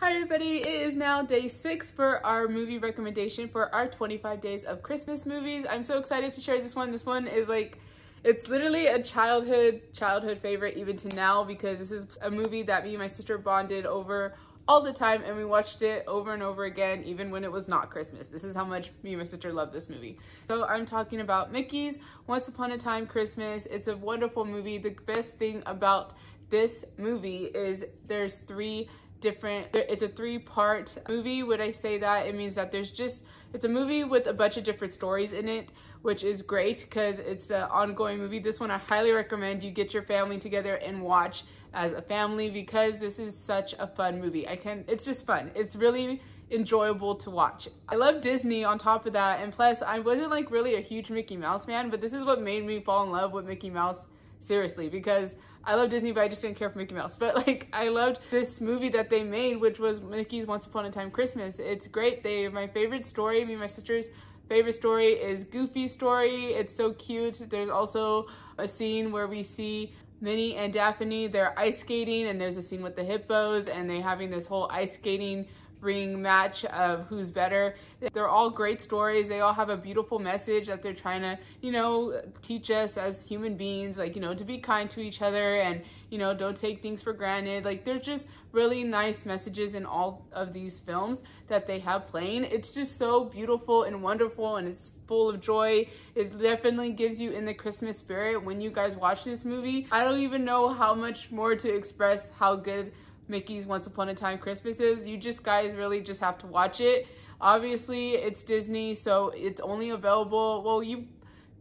Hi everybody, it is now day six for our movie recommendation for our 25 days of Christmas movies. I'm so excited to share this one. This one is like, it's literally a childhood, childhood favorite even to now because this is a movie that me and my sister bonded over all the time and we watched it over and over again even when it was not Christmas. This is how much me and my sister love this movie. So I'm talking about Mickey's Once Upon a Time Christmas. It's a wonderful movie. The best thing about this movie is there's three different it's a three-part movie. Would i say that? It means that there's just it's a movie with a bunch of different stories in it which is great because it's an ongoing movie. This one i highly recommend you get your family together and watch as a family because this is such a fun movie. I can it's just fun. It's really enjoyable to watch. I love Disney on top of that and plus I wasn't like really a huge Mickey Mouse fan but this is what made me fall in love with Mickey Mouse seriously because I love Disney, but I just didn't care for Mickey Mouse. But like, I loved this movie that they made, which was Mickey's Once Upon a Time Christmas. It's great. They, my favorite story, me and my sister's favorite story is Goofy's story. It's so cute. There's also a scene where we see Minnie and Daphne, they're ice skating and there's a scene with the hippos and they having this whole ice skating ring match of who's better. They're all great stories. They all have a beautiful message that they're trying to, you know, teach us as human beings, like, you know, to be kind to each other and, you know, don't take things for granted. Like, they're just really nice messages in all of these films that they have playing. It's just so beautiful and wonderful and it's full of joy. It definitely gives you in the Christmas spirit when you guys watch this movie. I don't even know how much more to express how good Mickey's Once Upon a Time Christmases. You just guys really just have to watch it. Obviously, it's Disney, so it's only available. Well, you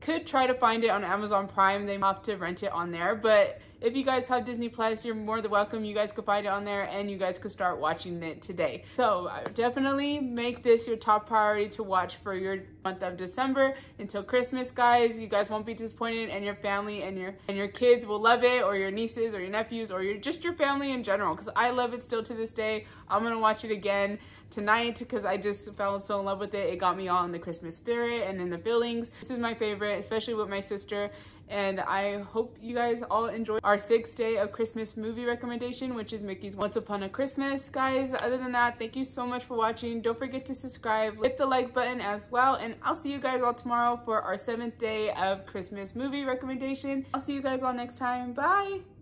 could try to find it on Amazon Prime. They have to rent it on there, but if you guys have Disney Plus, you're more than welcome. You guys could find it on there and you guys could start watching it today. So uh, definitely make this your top priority to watch for your month of December until Christmas, guys. You guys won't be disappointed and your family and your and your kids will love it or your nieces or your nephews or your just your family in general because I love it still to this day. I'm going to watch it again tonight because I just fell so in love with it. It got me all in the Christmas spirit and in the feelings. This is my favorite, especially with my sister and I hope you guys all enjoy our sixth day of Christmas movie recommendation, which is Mickey's Once Upon a Christmas. Guys, other than that, thank you so much for watching. Don't forget to subscribe, hit the like button as well, and I'll see you guys all tomorrow for our seventh day of Christmas movie recommendation. I'll see you guys all next time. Bye!